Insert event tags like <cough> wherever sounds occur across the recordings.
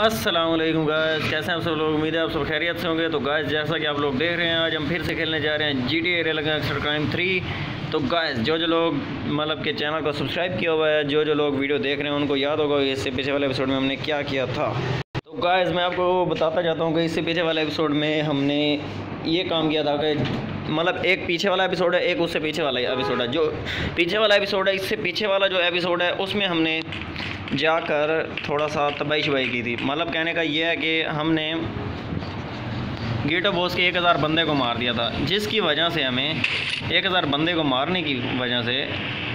Aslam guys कैसे हैं आप सब लोग? उम्मीद है आप सब खैरियत से होंगे। तो गायज जैसा कि आप लोग देख रहे हैं, आज हम फिर से खेलने जा रहे हैं जी टी एरिया लगा क्राइम थ्री तो गायज जो जो लोग मतलब के चैनल को सब्सक्राइब किया हुआ है, जो जो लोग वीडियो देख रहे हैं, उनको याद होगा कि इससे पीछे वाले एपिसोड में हमने क्या किया था। तो गायज मैं आपको बताता चाहता हूँ कि इससे पीछे वाले एपिसोड में हमने ये काम किया था कि मतलब एक पीछे वाला एपिसोड है, एक उससे पीछे वाला एपिसोड है। जो पीछे वाला एपिसोड है, इससे पीछे वाला जो एपिसोड है, उसमें हमने जाकर थोड़ा सा तबाही शबाई की थी। मतलब कहने का ये है कि हमने गेटो बॉस के एक हज़ार बंदे को मार दिया था, जिसकी वजह से हमें एक हज़ार बंदे को मारने की वजह से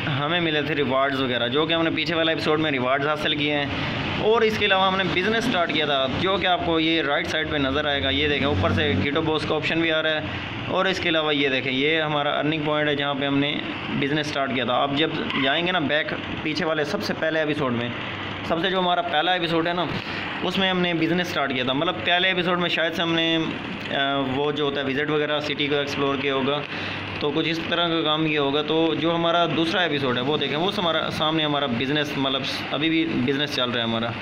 हमें मिले थे रिवार्ड्स वगैरह, जो कि हमने पीछे वाला एपिसोड में रिवार्ड्स हासिल किए हैं। और इसके अलावा हमने बिज़नेस स्टार्ट किया था, जो कि आपको ये राइट साइड पे नज़र आएगा। ये देखें, ऊपर से गिटो बॉस का ऑप्शन भी आ रहा है। और इसके अलावा ये देखें, ये हमारा अर्निंग पॉइंट है जहाँ पे हमने बिज़नेस स्टार्ट किया था। आप जब जाएँगे ना बैक पीछे वाले सबसे पहले एपिसोड में, सबसे जो हमारा पहला एपिसोड है ना, उसमें हमने बिज़नेस स्टार्ट किया था। मतलब पहले एपिसोड में शायद से हमने वो जो होता है विज़िट वगैरह सिटी को एक्सप्लोर किया होगा तो कुछ इस तरह का काम किया होगा। तो जो हमारा दूसरा एपिसोड है, वो देखें, वो हमारा, सामने हमारा बिज़नेस मतलब अभी भी बिज़नेस चल रहा है हमारा।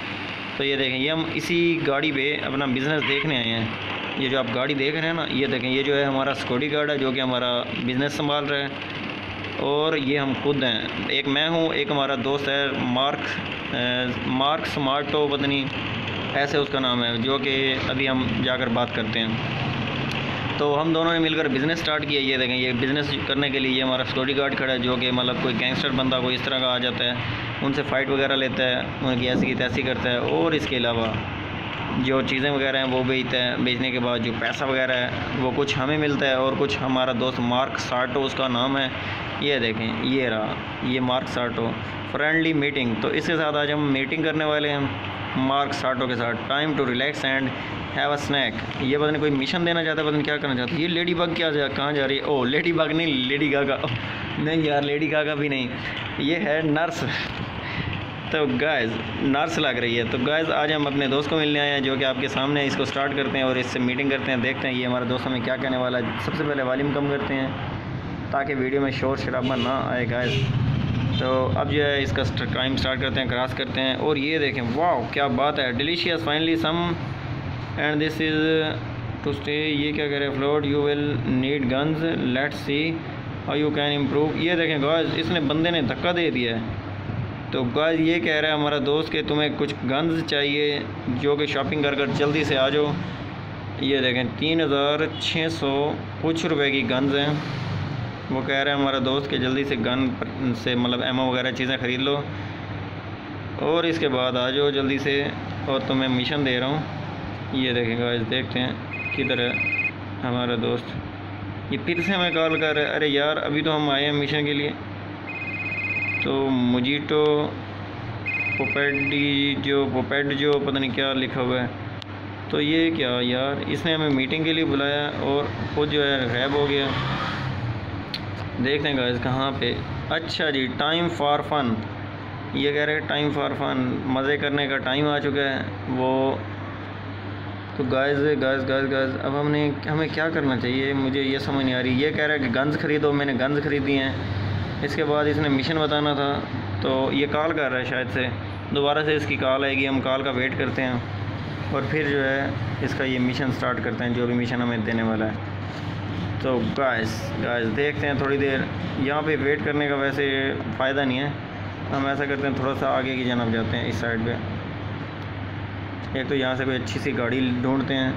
तो ये देखें, ये हम इसी गाड़ी पे अपना बिज़नेस देखने आए हैं। ये जो आप गाड़ी देख रहे हैं ना, ये देखें, ये जो है हमारा सिक्योरिटी गार्ड है, जो कि हमारा बिज़नेस संभाल रहा है। और ये हम खुद हैं। एक मैं हूँ, एक हमारा दोस्त है, मार्क मार्क स्मार्टो पता नहीं ऐसे उसका नाम है, जो कि अभी हम जाकर बात करते हैं। तो हम दोनों ने मिलकर बिज़नेस स्टार्ट किया। ये देखें, ये बिज़नेस करने के लिए ये हमारा सिक्योरिटी गार्ड खड़ा है, जो कि मतलब कोई गैंगस्टर बंदा, कोई इस तरह का आ जाता है, उनसे फ़ाइट वगैरह लेता है, उनकी ऐसी की तैसी करता है, और इसके अलावा जो चीज़ें वगैरह हैं, वो बेचता है बेचने के बाद जो पैसा वगैरह है, वो कुछ हमें मिलता है और कुछ हमारा दोस्त मार्क साटो उसका नाम है। ये देखें, ये रहा, ये मार्क साटो फ्रेंडली मीटिंग तो इसके साथ आज हम मीटिंग करने वाले हैं मार्क साटो के साथ। Time to relax and have a snack. ये पता नहीं कोई मिशन देना चाहता है पता नहीं क्या करना चाहता। है ये लेडी बग क्या जा, कहाँ जा रही है? ओ लेडी बग नहीं, लेडी गागा। नहीं यार, लेडी गागा भी नहीं। ये है नर्स। तो गाइज़ नर्स लग रही है। तो गाइज़ आज हम अपने दोस्त को मिलने आए हैं, जो कि आपके सामने इसको स्टार्ट करते हैं और इससे मीटिंग करते हैं। देखते हैं ये हमारे दोस्तों में क्या कहने वाला है। सबसे पहले वालीम कम करते हैं, ताकि वीडियो में शोर शराबा ना आए गाइज़ तो अब जो है इसका टाइम स्टार्ट करते हैं क्रॉस करते हैं। और ये देखें वाह क्या बात है। Delicious finally some and this is to stay ये क्या कह रहे float you will need guns let see how you can improve ये देखें गाज इसने बंदे ने धक्का दे दिया है। तो गाज ये कह रहा है हमारा दोस्त कि तुम्हें कुछ गन्स चाहिए जो कि शॉपिंग कर कर जल्दी से आ जाओ। ये देखें, तीन हज़ार छः सौ कुछ रुपए की गन्स हैं। वो कह रहा है हमारा दोस्त कि जल्दी से गन से मतलब एमओ वगैरह चीज़ें ख़रीद लो। और इसके बाद आ जाओ जल्दी से, और तुम्हें मिशन दे रहा हूँ। ये देखें आज देखते हैं किधर है हमारा दोस्त। ये फिर से हमें कॉल कर रहे अरे यार, अभी तो हम आए हैं मिशन के लिए। तो मुझे तो पोपेडी जो पोपेड जो पता नहीं क्या लिखा हुआ है। तो ये क्या यार, इसने हमें मीटिंग के लिए बुलाया और खुद जो है गैब हो गया। देखते हैं गाइस कहाँ पे। अच्छा जी टाइम फॉर फन ये कह रहे हैं टाइम फॉर फन मज़े करने का टाइम आ चुका है। वो तो गाइस गाइस गाइस गाइस अब हमने, हमें क्या करना चाहिए? मुझे ये समझ नहीं आ रही। ये कह रहा है कि गन्स ख़रीदो, मैंने गन्स ख़रीदी हैं। इसके बाद इसने मिशन बताना था तो ये कॉल कर रहा है शायद से। दोबारा से इसकी कॉल आएगी, हम कॉल का वेट करते हैं। और फिर जो है, इसका ये मिशन स्टार्ट करते हैं, जो भी मिशन हमें देने वाला है। तो गाइस गाइस देखते हैं थोड़ी देर। यहाँ पे वेट करने का वैसे फ़ायदा नहीं है। हम ऐसा करते हैं थोड़ा सा आगे की जानब जाते हैं, इस साइड पे। एक तो यहाँ से कोई अच्छी सी गाड़ी ढूंढते हैं।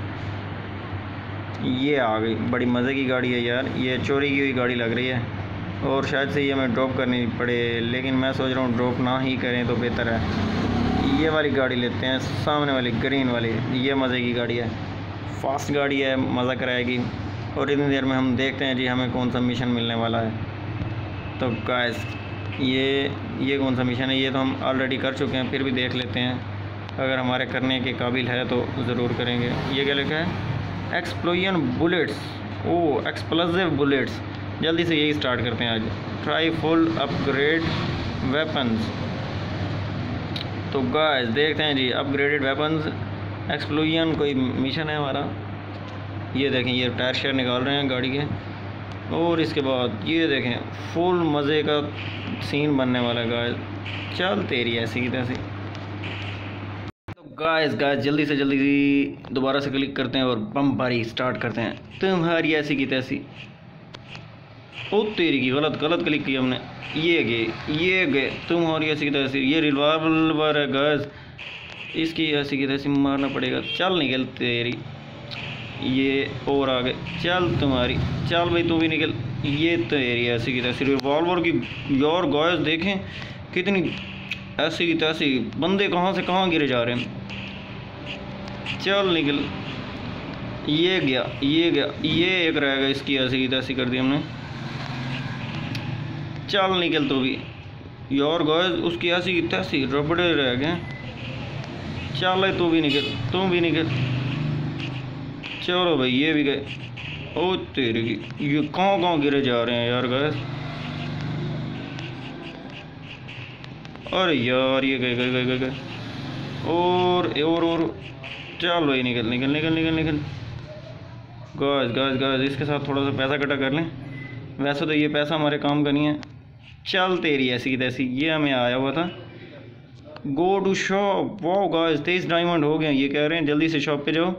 ये आ गई, बड़ी मज़े की गाड़ी है यार। ये चोरी की हुई गाड़ी लग रही है। और शायद से ये हमें ड्रॉप करनी पड़े, लेकिन मैं सोच रहा हूँ ड्रॉप ना ही करें तो बेहतर है। ये वाली गाड़ी लेते हैं, सामने वाली ग्रीन वाली। ये मज़े की गाड़ी है। फास्ट गाड़ी है, मज़ा कराएगी। और इतनी देर में हम देखते हैं जी हमें कौन सा मिशन मिलने वाला है। तो गैस ये ये कौन सा मिशन है? ये तो हम ऑलरेडी कर चुके हैं, फिर भी देख लेते हैं। अगर हमारे करने के काबिल है तो ज़रूर करेंगे। ये क्या लिखा है? Explosion bullets oh explosive bullets जल्दी से यही स्टार्ट करते हैं आज। ट्राई फुल अपग्रेड वेपन्स तो गाइस देखते हैं जी अपग्रेडेड वेपन्स एक्सप्लोजन कोई मिशन है हमारा? ये देखें, ये टायर शेयर निकाल रहे हैं गाड़ी के। और इसके बाद ये देखें फुल मज़े का सीन बनने वाला गाइस चल तेरी ऐसी की तैसी। गाइस गाइस जल्दी से जल्दी दोबारा से क्लिक करते हैं और बम बारी स्टार्ट करते हैं। तुम्हारी ऐसी की तैसी। ओ तेरी की गलत गलत क्लिक किया हमने। ये गए ये गए तुम्हारी ऐसी की तैसी ये रिवॉल्वर है गाइस इसकी ऐसी की तैसी मारना पड़ेगा। चल निकल तेरी। ये और आ गए चल तुम्हारी। चल भाई, तू भी निकल। ये तेरी ऐसी की तैसी रिवॉल्वर की। यार गाइस देखें कितनी ऐसी की तैसी बंदे कहाँ से कहाँ गिरे जा रहे हैं। चल निकल। ये गया ये गया। ये एक रह गया, इसकी ऐसी की तैसी कर दी हमने। चल निकल तो भी। यार गए उसकी ऐसी तैसी रबड़े रह गए। चल तू भी निकल, तू भी निकल। चलो भाई, ये भी गए। ओ तेरे की, ये कहाँ कहाँ गिरे जा रहे हैं यार गए अरे यार, ये गए गए गए गए गए। और और और। चल भाई, निकल निकल निकल निकल निकल। गज गज गज इसके साथ थोड़ा सा पैसा इकट्ठा कर लें। वैसे तो ये पैसा हमारे काम का नहीं है। चल तेरी ऐसी की तैसी। ये हमें आया हुआ था। गो टू शॉप वो गाइस तेईस डायमंड हो गए ये कह रहे हैं, जल्दी से शॉप पे जाओ।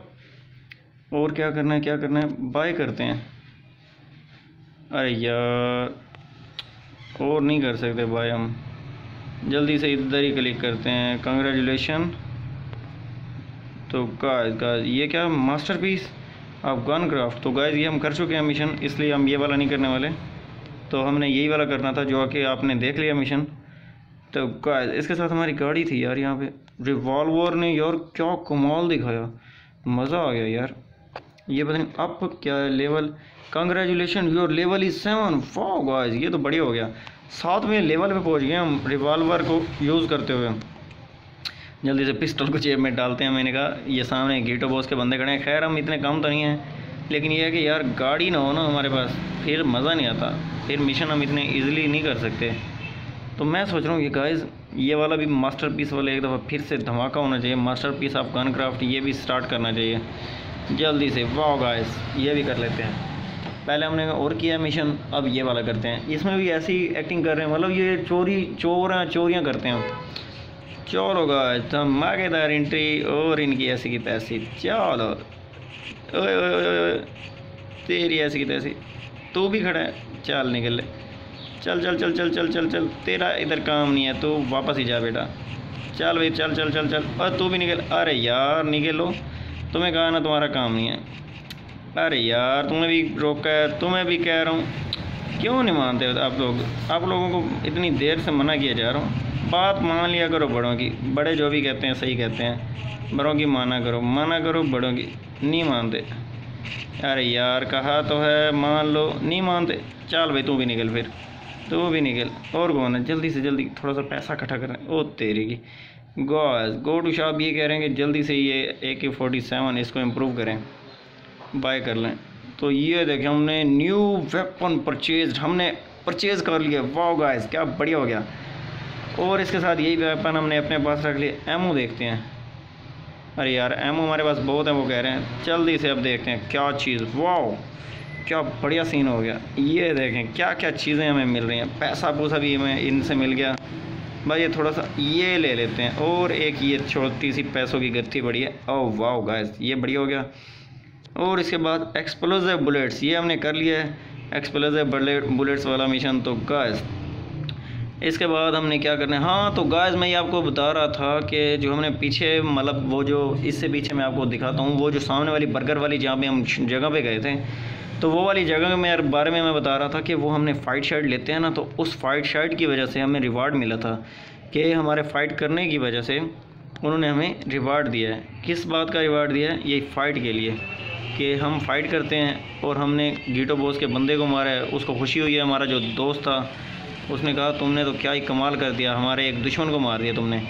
और क्या करना है, क्या करना है? बाय करते हैं। अरे यार, और नहीं कर सकते बाय हम। जल्दी से इधर ही क्लिक करते हैं। कंग्रेचुलेशन तो गाइस गाइस ये क्या मास्टरपीस ऑफ़ गन क्राफ्ट तो गाइस ये हम कर चुके हैं मिशन इसलिए हम ये वाला नहीं करने वाले। तो हमने यही वाला करना था, जो कि आपने देख लिया मिशन तो इसके साथ हमारी गाड़ी थी यार यहाँ पे। रिवॉल्वर ने यार क्या कमाल दिखाया। मज़ा आ गया यार। ये पता नहीं अब क्या है level congratulation your level is seven वाह गाइस ये तो बढ़िया हो गया। सातवें लेवल पे पहुँच गए हम रिवॉल्वर को यूज़ करते हुए। जल्दी से पिस्टल को जेब में डालते हैं, मैंने कहा, ये सामने गेटो बॉस के बंदे खड़े हैं। खैर, हम इतने कम तो नहीं हैं, लेकिन ये है कि यार गाड़ी ना हो ना हमारे पास, फिर मज़ा नहीं आता। फिर मिशन हम इतने ईजिली नहीं कर सकते। तो मैं सोच रहा हूँ कि गाइस ये वाला भी मास्टर पीस वाला एक दफ़ा फिर से धमाका होना चाहिए। Masterpiece of gun craft ये भी स्टार्ट करना चाहिए। जल्दी से। वाह गाइस ये भी कर लेते हैं। पहले हमने और किया मिशन अब ये वाला करते हैं। इसमें भी ऐसी एक्टिंग कर रहे हैं। मतलब ये चोरी, चोर, चोरियाँ करते हैं। चलो गाइस धमाकेदार एंट्री और इनकी ऐसी की तैसी। चलो। तेरी ऐसी की तैसी। तू भी खड़ा है। चल निकल। ले चल चल चल चल चल चल चल। तेरा इधर काम नहीं है, तू वापस ही जा बेटा। चल भाई, चल चल चल चल। और तू भी निकल। अरे यार, निकल। तुम्हें कहा ना तुम्हारा काम नहीं है। अरे यार तुम्हें भी रोका है। तुम्हें भी कह रहा हूँ। क्यों नहीं मानते आप लोग? आप लोगों को इतनी देर से मना किया जा रहा हूँ। बात मान लिया करो बड़ों की। बड़े जो भी कहते हैं, सही कहते हैं। बड़ों की माना करो। माना करो बड़ों की। नहीं मानते। अरे यार, कहा तो है, मान लो। नहीं मानते। चल भाई, तू भी निकल फिर। तू भी निकल। और कौन है? जल्दी से जल्दी थोड़ा सा पैसा इकट्ठा करें ओ, तेरी की। गॉस गो टू शॉप ये कह रहे हैं कि जल्दी से ये ए के फोर्टी सेवन इसको इम्प्रूव करें। बाय कर लें। तो ये देखें, हमने न्यू वेपन परचेज हमने परचेज़ कर लिया। वाह गाइस क्या बढ़िया हो गया। और इसके साथ यही वेपन हमने अपने पास रख लिया एमओ देखते हैं। अरे यार एमओ हमारे पास बहुत है, वो कह रहे हैं, जल्दी से अब देखते हैं क्या चीज़ वाओ क्या बढ़िया सीन हो गया। ये देखें क्या क्या चीज़ें हमें मिल रही हैं। पैसा पूसा भी हमें इनसे मिल गया। भाई ये थोड़ा सा, ये ले लेते हैं, और एक ये छोटी सी पैसों की गत्ती बड़ी है। ओह वाओ गाइस ये बढ़िया हो गया। और इसके बाद एक्सप्लोजिव बुलेट्स ये हमने कर लिया है। एक्सप्लोजिव बुलेट्स वाला मिशन तो गाइस इसके बाद हमने क्या करना है? हाँ तो गाइस मैं ये आपको बता रहा था कि जो हमने पीछे मतलब वो जो इससे पीछे मैं आपको दिखाता हूँ, वो जो सामने वाली बर्गर वाली जहाँ पे हम जगह पे गए थे तो वो वाली जगह में बारे में मैं बता रहा था कि वो हमने फ़ाइट शर्ट लेते हैं ना तो उस फ़ाइट शर्ट की वजह से हमें रिवार्ड मिला था कि हमारे फ़ाइट करने की वजह से उन्होंने हमें रिवार्ड दिया है। किस बात का रिवार्ड दिया है? ये फ़ाइट के लिए कि हम फाइट करते हैं और हमने गीटो बॉस के बंदे को मारा है, उसको खुशी हुई है, हमारा जो दोस्त था उसने कहा, तुमने तो क्या ही कमाल कर दिया, हमारे एक दुश्मन को मार दिया तुमने।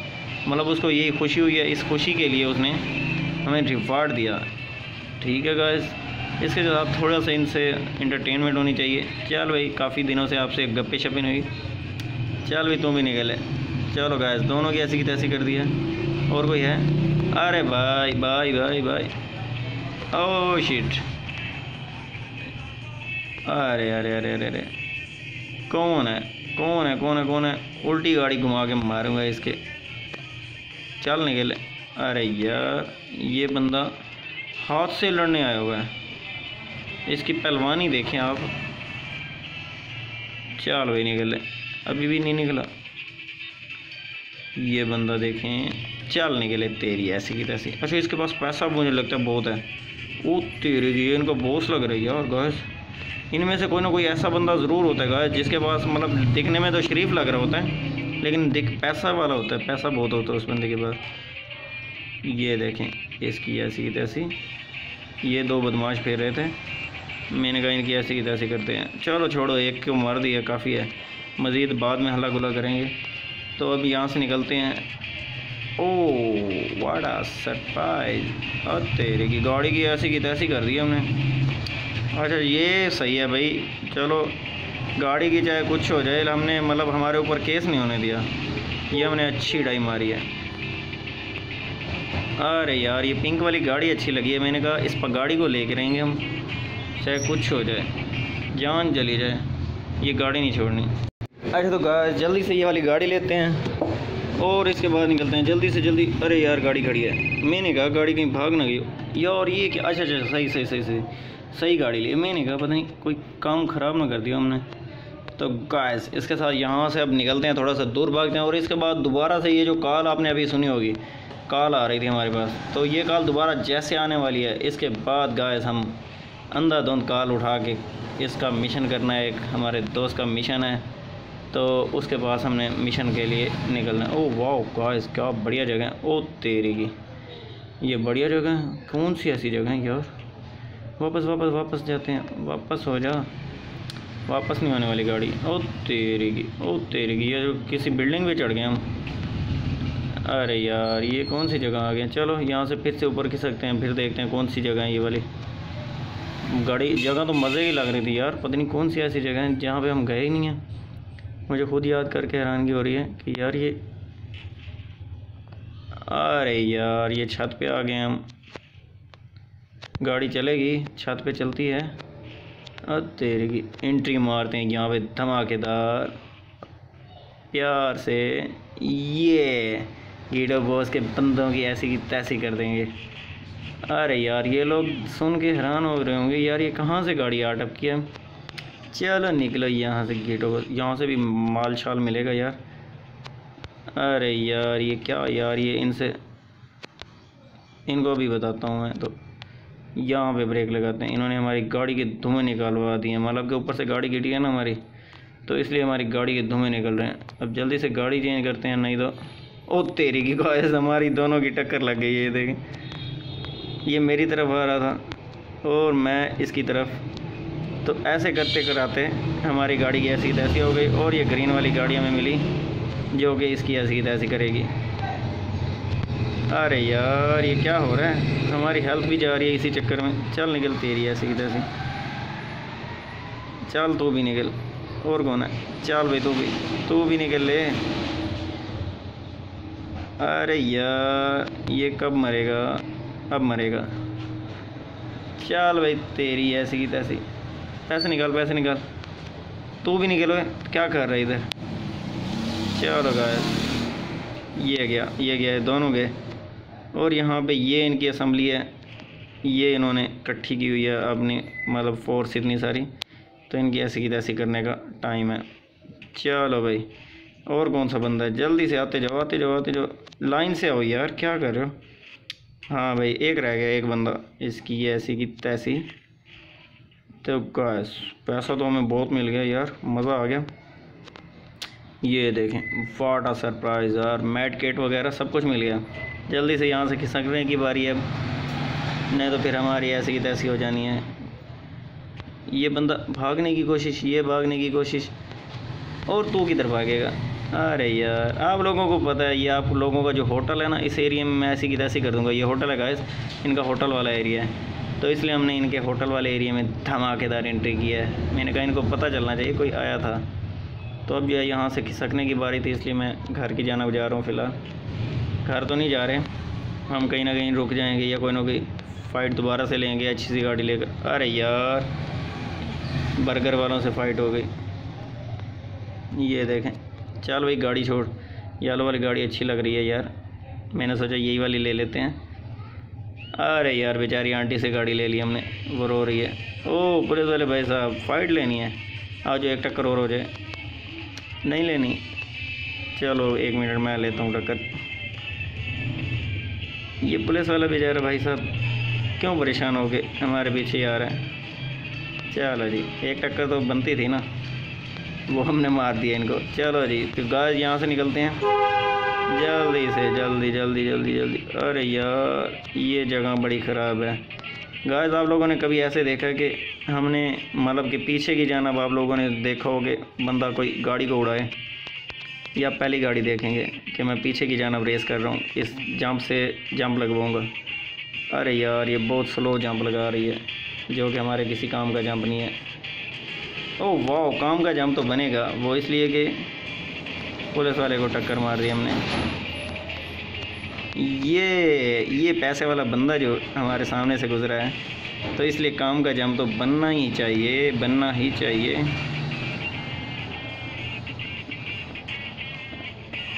मतलब उसको यही खुशी हुई है, इस खुशी के लिए उसने हमें रिवार्ड दिया। ठीक है गाइस इसके साथ थोड़ा सा इनसे इंटरटेनमेंट होनी चाहिए। चल भाई, काफ़ी दिनों से आपसे गप्पे शप्पे हुई। चल भाई, तुम भी निकले चलो गाइस दोनों की ऐसी की तैसी कर दिया और कोई है? अरे भाई भाई भाई भाई। ओ शिट अरे अरे अरे अरे अरे। कौन है? कौन है कौन है कौन है? उल्टी गाड़ी घुमा के मारूँगा इसके। चल निकले। अरे यार, ये बंदा हाथ से लड़ने आया हुआ है। इसकी पहलवानी देखें आप। चल भाई निकले। अभी भी नहीं निकला। ये बंदा देखें। चल निकले तेरी ऐसी की तैसी। अच्छा इसके पास पैसा मुझे लगता है बहुत है। वो तेरे की इनका बॉस लग रही है और गैस इनमें से कोई ना कोई ऐसा बंदा ज़रूर होता है जिसके पास मतलब दिखने में तो शरीफ लग रहा होता है, लेकिन दिख पैसा वाला होता है, पैसा बहुत होता है उस बंदे के पास। ये देखें, इसकी ऐसी की तैसी। ये दो बदमाश फेर रहे थे। मैंने कहा, इनकी ऐसी की तैसी करते हैं। चलो छोड़ो, एक को मार दिया काफ़ी है। मज़ीद बाद में हल्ला गुला करेंगे। तो अब यहाँ से निकलते हैं। ओ वाड़ा सरप्राइज़ और तेरे की गाड़ी की ऐसी की तैसी कर दी हमने। अच्छा ये सही है भाई। चलो, गाड़ी की चाहे कुछ हो जाए, हमने मतलब हमारे ऊपर केस नहीं होने दिया। ये हमने अच्छी डाई मारी है। अरे यार, ये पिंक वाली गाड़ी अच्छी लगी है मैंने कहा, इस पर गाड़ी को लेके रहेंगे हम। चाहे कुछ हो जाए, जान चली जाए। ये गाड़ी नहीं छोड़नी। अच्छा तो जल्दी से ये वाली गाड़ी लेते हैं। और इसके बाद निकलते हैं, जल्दी से जल्दी। अरे यार, गाड़ी खड़ी है। मैंने कहा, गाड़ी कहीं भाग ना गई यार, ये क्या? अच्छा अच्छा सही सही सही सही। सही गाड़ी ली। मैंने कहा पता नहीं कोई काम ख़राब ना कर दिया हमने। तो गाइस इसके साथ यहाँ से अब निकलते हैं, थोड़ा सा दूर भागते हैं और इसके बाद दोबारा से ये जो कॉल आपने अभी सुनी होगी कॉल आ रही थी हमारे पास। तो ये कॉल दोबारा जैसे आने वाली है, इसके बाद गाइस हम अंधाधुंध कॉल उठा के इसका मिशन करना है, एक हमारे दोस्त का मिशन है। तो उसके पास हमने मिशन के लिए निकलना है। ओ वाह गाइस क्या बढ़िया जगह है। ओ तेरी की ये बढ़िया जगह है। कौन सी ऐसी जगह है यार? वापस वापस वापस जाते हैं। वापस हो जा। वापस नहीं आने वाली गाड़ी। ओ तेरी की ओ तेरी की ये जो किसी बिल्डिंग पे चढ़ गए हम। अरे यार, ये कौन सी जगह आ गए? चलो, यहाँ से फिर से ऊपर खिसकते हैं, फिर देखते हैं कौन सी जगह है ये वाली। गाड़ी, जगह तो मज़े ही लग रही थी यार। पता नहीं कौन सी ऐसी जगह है जहाँ पे हम गए ही नहीं हैं। मुझे खुद याद करके हैरानगी हो रही है कि यार ये अरे यार, ये छत पे आ गए हम। गाड़ी चलेगी, छत पे चलती है। और तेरे की एंट्री मारते हैं यहाँ पे धमाकेदार। प्यार से ये गीडो बॉस के बंदों की ऐसी की तैसी कर देंगे। अरे यार, ये लोग सुन के हैरान हो रहे होंगे, यार ये कहाँ से गाड़ी आटप किया? चलो निकलो यहाँ से गेटो यहाँ से भी माल शाल मिलेगा यार। अरे यार, ये क्या यार, ये इनसे, इनको भी बताता हूँ मैं तो। यहाँ पे ब्रेक लगाते हैं। इन्होंने हमारी गाड़ी के धुएँ निकालवा दिए मतलब के ऊपर से गाड़ी गिटी है ना हमारी तो इसलिए हमारी गाड़ी के धुएँ निकल रहे हैं। अब जल्दी से गाड़ी चेंज करते हैं, नहीं तो ओ तेरी की ख्वाहिश हमारी दोनों की टक्कर लग गई है देखें। ये मेरी तरफ़ आ रहा था और मैं इसकी तरफ़। तो ऐसे करते कराते हमारी गाड़ी की ऐसी तैसी हो गई और ये ग्रीन वाली गाड़ी हमें मिली, जो कि इसकी ऐसी तैसी करेगी। अरे यार, ये क्या हो रहा है? हमारी हेल्थ भी जा रही है इसी चक्कर में। चल निकल तेरी ऐसी तैसी चल तू भी निकल। और कौन है? चल भाई तू भी। तू भी निकल ले। अरे यार, ये कब मरेगा? अब मरेगा। चल भाई तेरी ऐसी की तैसी। पैसे निकाल पैसे निकाल। तू भी निकलो क्या कर रहा है इधर? चलो गाय ये गया ये गया, दोनों गए। और यहाँ पे ये इनकी असम्बली है। ये इन्होंने इकट्ठी की हुई है अपनी मतलब फोर्स इतनी सारी। तो इनकी ऐसी की तैसी करने का टाइम है। चलो भाई, और कौन सा बंदा है? जल्दी से आते जाओ आते जाओ आते जाओ। लाइन से आओ यार, क्या कर रहे हो? हाँ भाई, एक रह गया एक बंदा। इसकी ऐसी की तैसी। तो गैस पैसा तो हमें बहुत मिल गया यार, मज़ा आ गया। ये देखें वाट आ सरप्राइज़ यार। मैट केट वगैरह सब कुछ मिल गया। जल्दी से यहाँ से खिसकने की बारी है। नहीं तो फिर हमारी ऐसी की तैसी हो जानी है। ये बंदा भागने की कोशिश, ये भागने की कोशिश। और तू किधर भागेगा? अरे यार, आप लोगों को पता है, ये आप लोगों का जो होटल है ना, इस एरिया में मैं ऐसी की तैसी कर दूँगा। ये होटल है गाइस इनका होटल वाला एरिया है। तो इसलिए हमने इनके होटल वाले एरिया में धमाकेदार एंट्री किया है। मैंने कहा इनको पता चलना चाहिए, कोई आया था। तो अब यह यहाँ से खिसकने की बारी थी, इसलिए मैं घर की जाना जा रहा हूँ फ़िलहाल। घर तो नहीं जा रहे हम कहीं ना कहीं रुक जाएँगे या कोई ना कोई फ़ाइट दोबारा से लेंगे, अच्छी सी गाड़ी लेकर। अरे यार बर्गर वालों से फ़ाइट हो गई। ये देखें, चल भाई गाड़ी छोड़। येलो वाली गाड़ी अच्छी लग रही है यार। मैंने सोचा यही वाली ले लेते हैं। अरे यार, बेचारी आंटी से गाड़ी ले ली हमने। वो रो रही है। ओ, पुलिस वाले भाई साहब फाइट लेनी है। आज एक टक्कर और हो जाए। नहीं लेनी। चलो, एक मिनट मैं लेता हूँ टक्कर ये पुलिस वाला बेचारा भाई साहब। क्यों परेशान हो गए? हमारे पीछे आ रहे हैं। चलो जी, एक टक्कर तो बनती थी ना। वो हमने मार दिया इनको। चलो जी, फिर गाय यहाँ से निकलते हैं। जल्दी से, जल्दी जल्दी जल्दी जल्दी। अरे यार, ये जगह बड़ी ख़राब है। गाय आप लोगों ने कभी ऐसे देखा कि हमने मतलब कि पीछे की जानब आप लोगों ने देखा होगे, बंदा कोई गाड़ी को उड़ाए, या पहली गाड़ी देखेंगे कि मैं पीछे की जानब रेस कर रहा हूँ, इस जंप से जंप लगवाऊँगा। अरे यार, ये बहुत स्लो जंप लगा रही है, जो कि हमारे किसी काम का जंप नहीं है। ओह, वाह, काम का जंप तो बनेगा, वो इसलिए कि पुलिस वाले को टक्कर मार दी हमने। ये ये पैसे वाला बंदा जो हमारे सामने से गुजरा है तो इसलिए काम का जम तो बनना ही चाहिए, बनना ही चाहिए।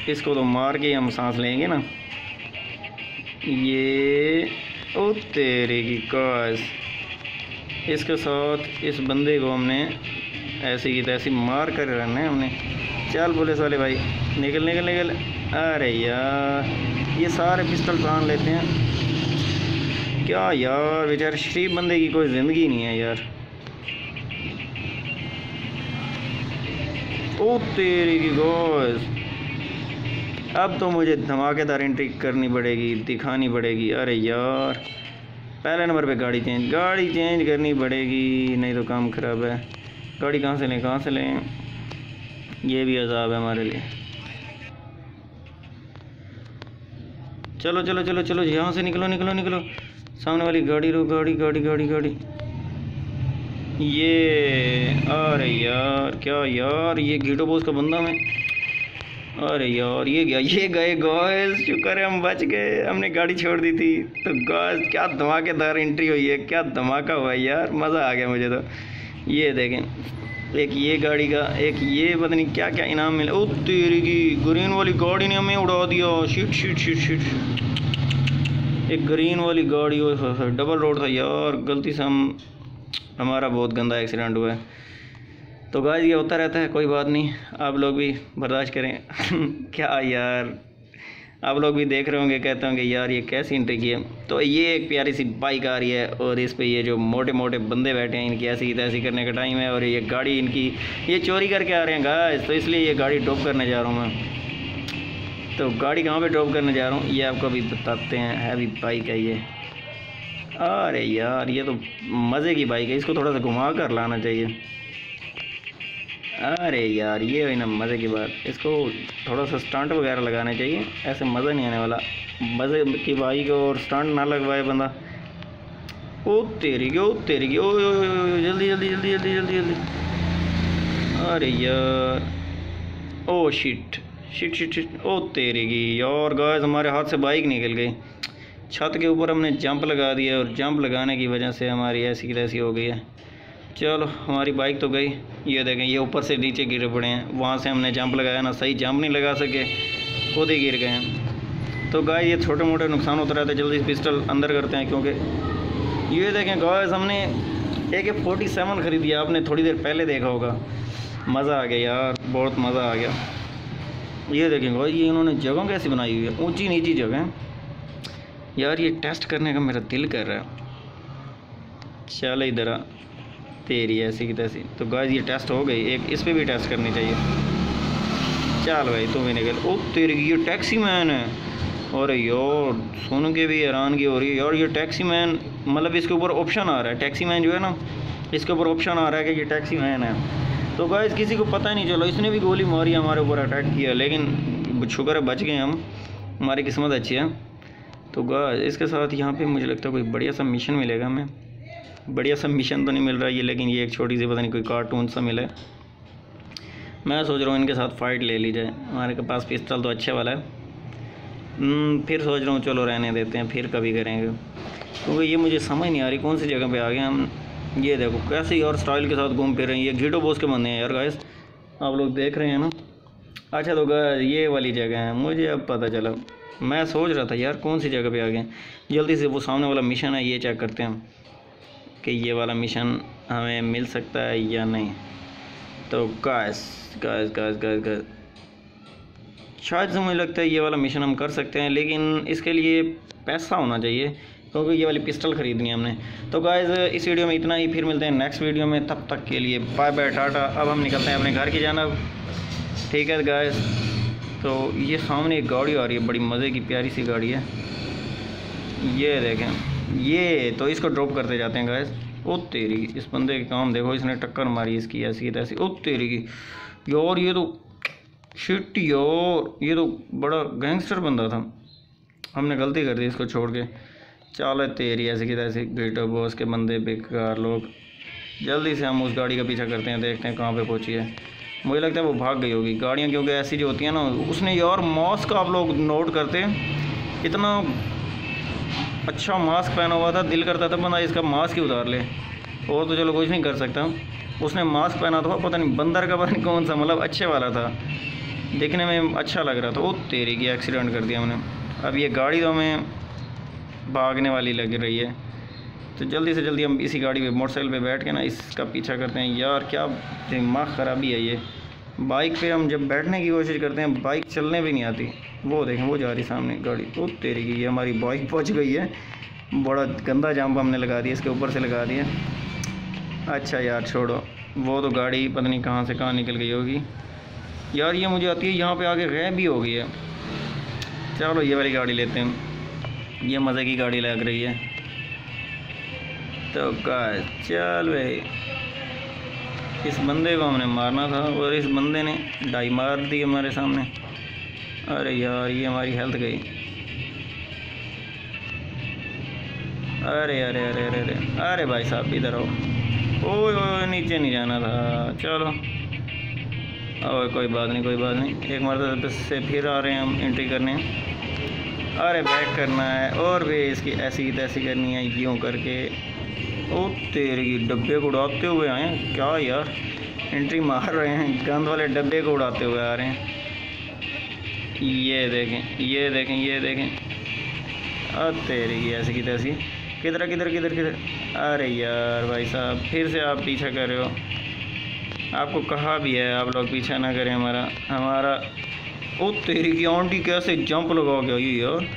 इसको तो मार के हम सांस लेंगे ना। ये ओ तेरे की काश इसके साथ इस बंदे को हमने ऐसी की तैसी मार कर रहना है हमने। चल पुलिस वाले भाई, निकल निकल निकल। अरे यार, ये सारे पिस्टल प्राण लेते हैं। क्या यार, बेचारे शरीफ बंदे की कोई ज़िंदगी नहीं है यार। ओ तेरी की गोश। अब तो मुझे धमाकेदार एंट्री करनी पड़ेगी, दिखानी पड़ेगी। अरे यार, पहले नंबर पे गाड़ी चेंज गाड़ी चेंज करनी पड़ेगी, नहीं तो काम ख़राब है। गाड़ी कहाँ से लें, कहाँ से लें? ये भी अजाब है हमारे लिए। चलो चलो चलो चलो, यहाँ से निकलो निकलो निकलो। सामने वाली गाड़ी रो, गाड़ी गाड़ी गाड़ी गाड़ी। ये, अरे यार, क्या यार, ये गीटो बोस का बंदा मैं। अरे यार, ये गया ये गए गॉयस शुक्र है हम बच गए, हमने गाड़ी छोड़ दी थी। तो गॉयस क्या धमाकेदार एंट्री हुई है, क्या धमाका हुआ यार, मज़ा आ गया मुझे तो। ये देखें, एक ये गाड़ी का, एक ये पता नहीं क्या क्या इनाम मिला। ओ तेरी की ग्रीन वाली गाड़ी ने हमें उड़ा दिया। Shit shit shit shit shit एक ग्रीन वाली गाड़ी डबल रोड था यार, गलती से हम, हमारा बहुत गंदा एक्सीडेंट हुआ है। तो गाय ये होता रहता है, कोई बात नहीं, आप लोग भी बर्दाश्त करें। <laughs> क्या यार, आप लोग भी देख रहे होंगे, कहते होंगे, यार, ये कैसी एंट्री की है? तो ये एक प्यारी सी बाइक आ रही है और इस पे ये जो मोटे मोटे बंदे बैठे हैं, इनकी ऐसी तैसी करने का टाइम है और ये गाड़ी इनकी, ये चोरी करके आ रहे हैं गाइस तो इसलिए ये गाड़ी ड्रॉप करने जा रहा हूँ मैं। तो गाड़ी कहाँ पे ड्रॉप करने जा रहा हूँ? ये आपको अभी बताते हैं। हैवी बाइक है ये। अरे यार, ये तो मज़े की बाइक है। इसको थोड़ा सा घुमा कर लाना चाहिए। अरे यार, ये हुई ना मज़े की बात। इसको थोड़ा सा स्टंट वगैरह लगाना चाहिए। ऐसे मज़ा नहीं आने वाला। मज़े की बाइक और स्टंट ना लगवाए बंदा। ओ तेरी ओ तेरी ओ जल्दी जल्दी जल्दी जल्दी जल्दी जल्दी। अरे यार। Oh shit shit shit shit ओ, तेरी की। यार गैस हमारे हाथ से बाइक निकल गई। छत के ऊपर हमने जंप लगा दिया और जंप लगाने की वजह से हमारी ऐसी की तैसी हो गई है। चलो, हमारी बाइक तो गई। ये देखें, ये ऊपर से नीचे गिरे पड़े हैं। वहाँ से हमने जंप लगाया, ना सही जंप नहीं लगा सके। खुद ही गिर गए हैं। तो गाय ये छोटे मोटे नुकसान होते रहते जल्दी पिस्टल अंदर करते हैं, क्योंकि ये देखें गाय हमने ए के फोर्टी सेवन ख़रीदी आपने थोड़ी देर पहले देखा होगा। मज़ा आ गया यार, बहुत मज़ा आ गया। ये देखेंगे गाय ये इन्होंने जगह कैसी बनाई हुई है? ऊँची नीची जगह यार, ये टेस्ट करने का मेरा दिल कर रहा है। चल इधर तेरी ऐसी की तैसी। तो गाइस ये टेस्ट हो गई। एक, इस पर भी टेस्ट करनी चाहिए। चल भाई तुम भी निकल। ओ, तेरी, ये टैक्सी मैन है। और यार, सुन के भी हैरान की हो रही है। यार, ये टैक्सी मैन मतलब इसके ऊपर ऑप्शन आ रहा है। टैक्सी मैन जो है ना, इसके ऊपर ऑप्शन आ रहा है कि ये टैक्सी मैन है। तो गाइस किसी को पता नहीं चलो इसने भी गोली मारी हमारे ऊपर अटैक किया लेकिन शुक्र है बच गए हम। हमारी किस्मत अच्छी है। तो गाइस इसके साथ यहाँ पे मुझे लगता है कोई बढ़िया सा मिशन मिलेगा हमें। बढ़िया सा मिशन तो नहीं मिल रहा ये लेकिन ये एक छोटी सी पता नहीं कोई कार्टून सा मिला मैं सोच रहा हूँ इनके साथ फाइट ले ली जाए। हमारे के पास पिस्टल तो अच्छे वाला है। हम्म, फिर सोच रहा हूँ चलो रहने देते हैं फिर कभी करेंगे। क्योंकि ये मुझे समझ नहीं आ रही कौन सी जगह पे आ गए हम। ये देखो, कैसे और स्टाइल के साथ घूम फिर रहे हैं। ये घीटो बोस के बंदे हैं यार गाइस आप लोग देख रहे हैं ना? अच्छा तो ये वाली जगह है। मुझे अब पता चला, मैं सोच रहा था यार, कौन सी जगह पे आ गए? जल्दी से वो सामने वाला मिशन है, ये चेक करते हैं कि ये वाला मिशन हमें मिल सकता है या नहीं। तो gas gas gas gas gas शायद से मुझे लगता है ये वाला मिशन हम कर सकते हैं, लेकिन इसके लिए पैसा होना चाहिए। क्योंकि ये वाली पिस्टल ख़रीदनी है हमने। तो गाइज़ इस वीडियो में इतना ही। फिर मिलते हैं नेक्स्ट वीडियो में। तब तक के लिए बाय बाय टाटा। अब हम निकलते हैं अपने घर की जानब। ठीक है गाइज़ तो ये सामने एक गाड़ी आ रही है। बड़ी मज़े की, प्यारी सी गाड़ी है। ये देखें। ये तो इसको ड्रॉप करते जाते हैं गाइस ओ तेरी, इस बंदे के काम देखो, इसने टक्कर मारी इसकी, ऐसी तैसी। ओ तेरी की। यार, ये तो शिट यार। ये तो बड़ा गैंगस्टर बंदा था। हमने गलती कर दी इसको छोड़ के। चलो तेरी ऐसी की तैसी ग्रेटर बॉस के बंदे बेकार लोग। जल्दी से हम उस गाड़ी का पीछा करते हैं, देखते हैं कहाँ पे पहुँची है। मुझे लगता है वो भाग गई होगी। गाड़ियाँ क्योंकि ऐसी जो होती हैं ना, उसने यार मास्क आप लोग नोट करते इतना अच्छा मास्क पहना हुआ था, दिल करता था बंदा इसका मास्क ही उतार ले। और तो चलो कुछ नहीं कर सकता। उसने मास्क पहना था, पता नहीं बंदर का, पता नहीं कौन सा मतलब अच्छे वाला था। देखने में अच्छा लग रहा था। वो तेरी की एक्सीडेंट कर दिया हमने। अब ये गाड़ी तो हमें भागने वाली लग रही है। तो जल्दी से जल्दी हम इसी गाड़ी पे, मोटरसाइकिल पे बैठ के ना इसका पीछा करते हैं। यार, क्या दिमाग ख़राबी है ये। बाइक पे हम जब बैठने की कोशिश करते हैं, बाइक चलने भी नहीं आती। वो देखें, वो जा रही सामने गाड़ी। तो तेरी की ये हमारी बाइक पहुँच गई है। बड़ा गंदा जाम हमने लगा दिया, इसके ऊपर से लगा दिया। अच्छा यार, छोड़ो। वो तो गाड़ी पता नहीं कहाँ से कहाँ निकल गई होगी। यार, ये मुझे आती है, यहाँ पे आगे गैब भी हो गई है। चलो, ये वाली गाड़ी लेते हैं। ये मज़े की गाड़ी लग रही है। तो का चल भाई। इस बंदे को हमने मारना था और इस बंदे ने डाई मार दी हमारे सामने। अरे यार, ये हमारी हेल्थ गई। अरे अरे अरे अरे अरे अरे भाई साहब, इधर आओ। ओए ओए नीचे नहीं जाना था। चलो। और कोई बात नहीं, कोई बात नहीं। एक मरतबे से फिर आ रहे हैं हम एंट्री करने। अरे बैक करना है, और भी इसकी ऐसी की तैसी करनी है, यूँ करके। ओ तेरे की डब्बे को उड़ाते हुए आए हैं? क्या यार? एंट्री मार रहे हैं, गंद वाले डब्बे को उड़ाते हुए आ रहे हैं। ये देखें ये देखें ये देखें। अ तेरे की ऐसी की तैसी। किधर किधर किधर किधर? अरे यार भाई साहब, फिर से आप पीछा कर रहे हो। आपको कहा भी है, आप लोग पीछा ना करें हमारा हमारा ओ, तेरी की आंटी कैसे जंप लगा गया ये यार।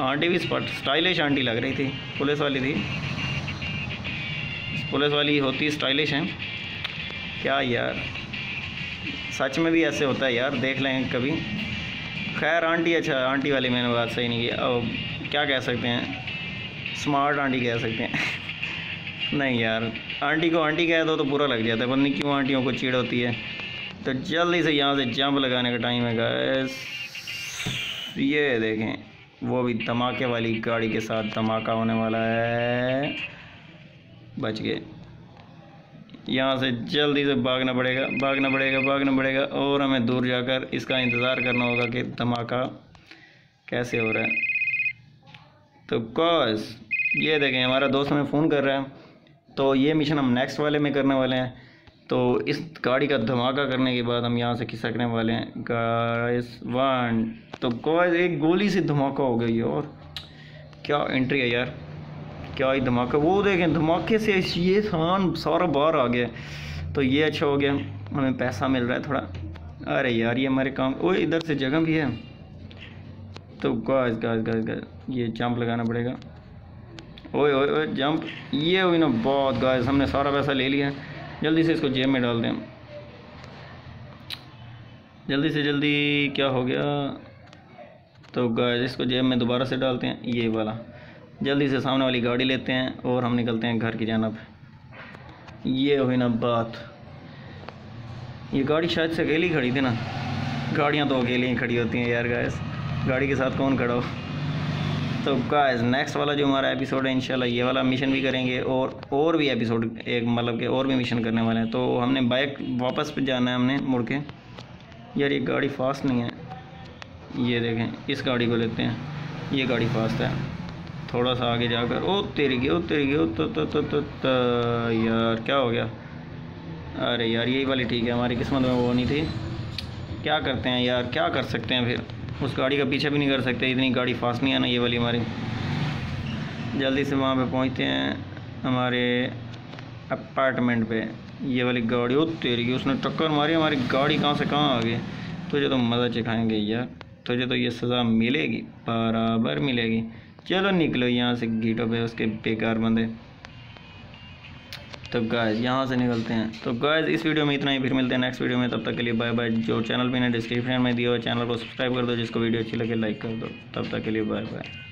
आंटी भी स्टाइलिश आंटी लग रही थी, पुलिस वाली थी। पुलिस वाली होती स्टाइलिश हैं। क्या यार, सच में भी ऐसे होता है यार, देख लें कभी। खैर, आंटी अच्छा आंटी वाली मैंने बात सही नहीं की। अब क्या कह सकते हैं? स्मार्ट आंटी कह सकते हैं। <laughs> नहीं यार, आंटी को आंटी कह दो तो बुरा लग जाता है, पता नहीं क्यों आंटियों को चीड़ होती है। तो जल्दी से यहाँ से जंप लगाने का टाइम है गैस ये देखें, वो भी धमाके वाली गाड़ी के साथ धमाका होने वाला है। बच गए। यहाँ से जल्दी से भागना पड़ेगा भागना पड़ेगा भागना पड़ेगा और हमें दूर जाकर इसका इंतज़ार करना होगा कि धमाका कैसे हो रहा है। तो कॉज ये देखें, हमारा दोस्त हमें फ़ोन कर रहा है तो ये मिशन हम नेक्स्ट वाले में करने वाले हैं। तो इस गाड़ी का धमाका करने के बाद हम यहाँ से खिसकने वाले हैं। गाइस वन तो कॉज एक गोली से धमाका हो गई और क्या एंट्री है यार? क्या ही धमाका। वो देखें, धमाके से ये सामान सारा बाहर आ गया। तो ये अच्छा हो गया। हमें पैसा मिल रहा है थोड़ा। अरे यार, ये हमारे काम ओए, इधर से जगह भी है। तो गाज गाज गाज गाज ये जंप लगाना पड़ेगा। ओए ओए ओए जंप ये हुई ना बहुत गाज हमने सारा पैसा ले लिया। जल्दी से इसको जेब में डाल दें जल्दी से जल्दी क्या हो गया? तो गाय इसको जेब में दोबारा से डालते हैं, ये वाला। जल्दी से सामने वाली गाड़ी लेते हैं और हम निकलते हैं घर की जानब। ये हुई ना बात। ये गाड़ी शायद से अकेली खड़ी थी ना। गाड़ियाँ तो अकेली ही खड़ी होती हैं यार गैस गाड़ी के साथ कौन खड़ा हो? तो गाइस नेक्स्ट वाला जो हमारा एपिसोड है इंशाल्लाह ये वाला मिशन भी करेंगे और और भी एपिसोड एक मतलब के और भी मिशन करने वाले हैं। तो हमने बाइक वापस पे जाना है हमने मुड़ के। यार ये गाड़ी फास्ट नहीं है। ये देखें इस गाड़ी को लेते हैं। ये गाड़ी फास्ट है। थोड़ा सा आगे जाकर ओ तेरी गई ओ तेरी गई तो तो तो तो, तो यार क्या हो गया? अरे यार यही वाली ठीक है हमारी किस्मत में वो नहीं थी। क्या करते हैं यार क्या कर सकते हैं फिर? उस गाड़ी का पीछा भी नहीं कर सकते, इतनी गाड़ी फास्ट नहीं आना ये वाली हमारी। जल्दी से वहाँ पे पहुँचते हैं, हमारे अपार्टमेंट पे। ये वाली गाड़ी हो तेरी, उसने टक्कर मारी, हमारी गाड़ी कहाँ से कहाँ आ गई? तुझे तो मज़ा चखाएँगे यार, तुझे तो ये सज़ा मिलेगी, बराबर मिलेगी। चलो निकलो यहाँ से गीटों पे, उसके बेकार बंदे। तो गायज यहाँ से निकलते हैं। तो गायज़ इस वीडियो में इतना ही। फिर मिलते हैं नेक्स्ट वीडियो में। तब तक के लिए बाय बाय जो चैनल भी मैंने डिस्क्रिप्शन में दिया हुआ चैनल को सब्सक्राइब कर दो। जिसको वीडियो अच्छी लगे लाइक कर दो। तब तक के लिए बाय बाय